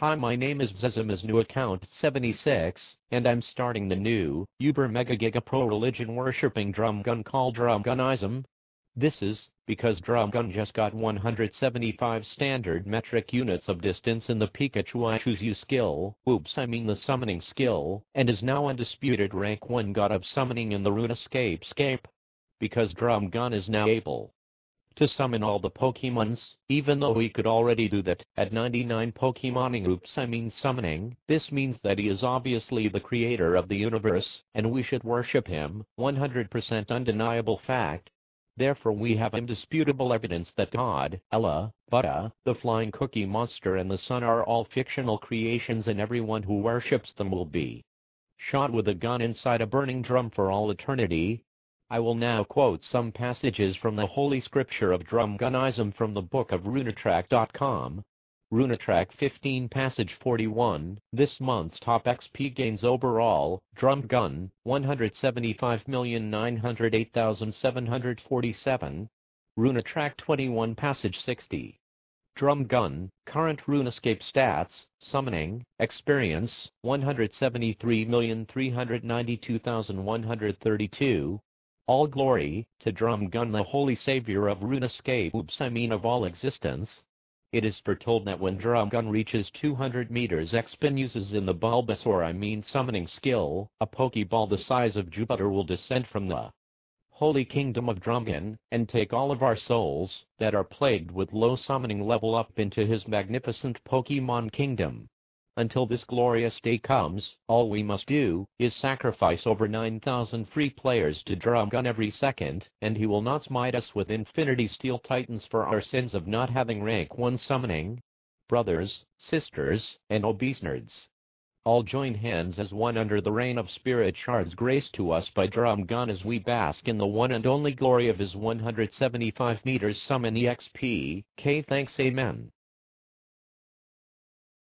Hi my name is Zezima's new account 76, and I'm starting the new, Uber Mega Giga Pro religion worshipping Drumgun called Drumgunism. This is, because Drumgun just got 175 standard metric units of distance in the Pikachu I Choose You skill, oops I mean the summoning skill, and is now undisputed rank 1 god of summoning in the RuneScape scape. Because Drumgun is now able to summon all the Pokemons, even though he could already do that at 99 Pokemoning oops I mean summoning, this means that he is obviously the creator of the universe, and we should worship him, 100% undeniable fact. Therefore we have indisputable evidence that God, Allah, Buddha, the flying cookie monster and the sun are all fictional creations and everyone who worships them will be shot with a gun inside a burning drum for all eternity, I will now quote some passages from the Holy Scripture of Drumgunism from the book of Runetrack.com. Runetrack 15 passage 41, this month's top XP gains overall, Drumgun, 175,908,747. Runetrack 21 passage 60. Drumgun, current RuneScape stats, summoning, experience, 173,392,132, all glory to Drumgun the holy savior of RuneScape oops I mean of all existence. It is foretold that when Drumgun reaches 200 meters X-Spin uses in the Bulbasaur I mean summoning skill, a Pokeball the size of Jupiter will descend from the holy kingdom of Drumgun, and take all of our souls, that are plagued with low summoning level up into his magnificent Pokemon kingdom. Until this glorious day comes, all we must do is sacrifice over 9,000 free players to Drumgun every second, and he will not smite us with Infinity Steel Titans for our sins of not having rank 1 summoning. Brothers, sisters, and obese nerds. All join hands as one under the reign of spirit shards grace to us by Drumgun as we bask in the one and only glory of his 175 meters summon EXP. K thanks amen.